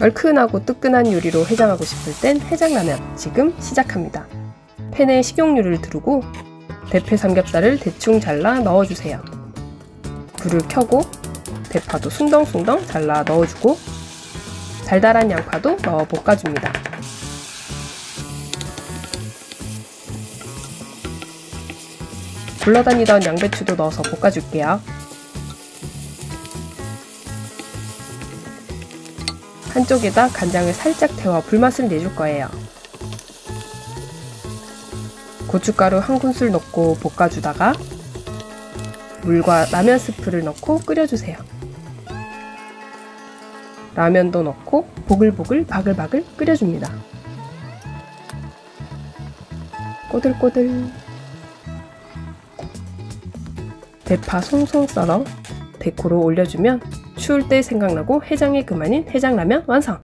얼큰하고 뜨끈한 요리로 해장하고 싶을 땐 해장라면 지금 시작합니다. 팬에 식용유를 두르고 대패 삼겹살을 대충 잘라 넣어주세요. 불을 켜고 대파도 숭덩숭덩 잘라 넣어주고 달달한 양파도 넣어 볶아줍니다. 굴러다니던 양배추도 넣어서 볶아줄게요. 한쪽에다 간장을 살짝 데워 불맛을 내줄 거예요. 고춧가루 한 큰술 넣고 볶아주다가 물과 라면 스프를 넣고 끓여주세요. 라면도 넣고 보글보글 바글바글 끓여줍니다. 꼬들꼬들 대파 송송 썰어 데코로 올려주면 추울 때 생각나고 해장이 그만인 해장라면 완성!